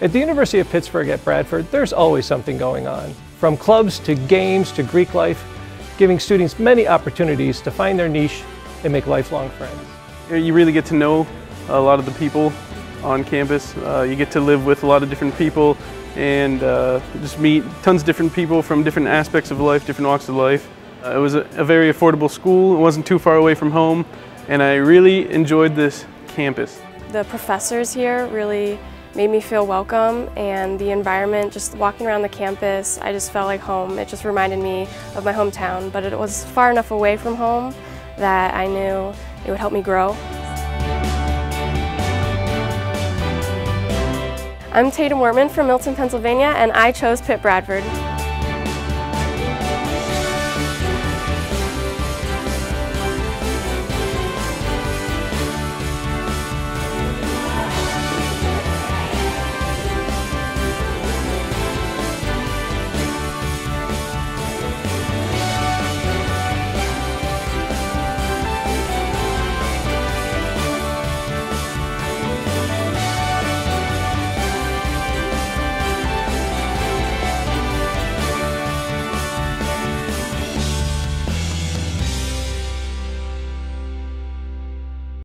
At the University of Pittsburgh at Bradford, there's always something going on. From clubs to games to Greek life, giving students many opportunities to find their niche and make lifelong friends. You really get to know a lot of the people on campus. Uh, you get to live with a lot of different people and uh, just meet tons of different people from different aspects of life, different walks of life. Uh, it was a, a very affordable school, it wasn't too far away from home, and I really enjoyed this campus. The professors here really made me feel welcome and the environment, just walking around the campus, I just felt like home. It just reminded me of my hometown, but it was far enough away from home that I knew it would help me grow. I'm Tatum Wortman from Milton, Pennsylvania, and I chose Pitt Bradford.